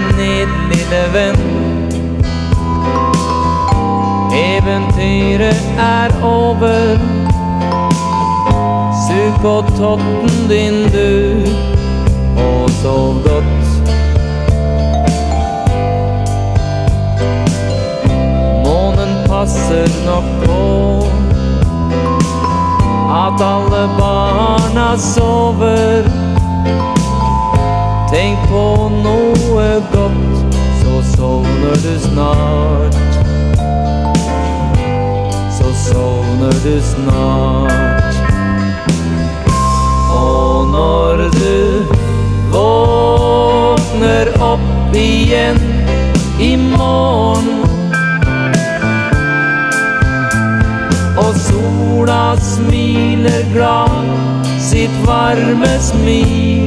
lille venn. Eventyret er over. Sug på totten din, du, og sov godt. Månen passer nok på at alle barna sover. Tenk på noe godt, så sovner du snart. Så sovner du snart. Og når du våkner opp igjen i morgen Og sola smiler glad sitt varme smil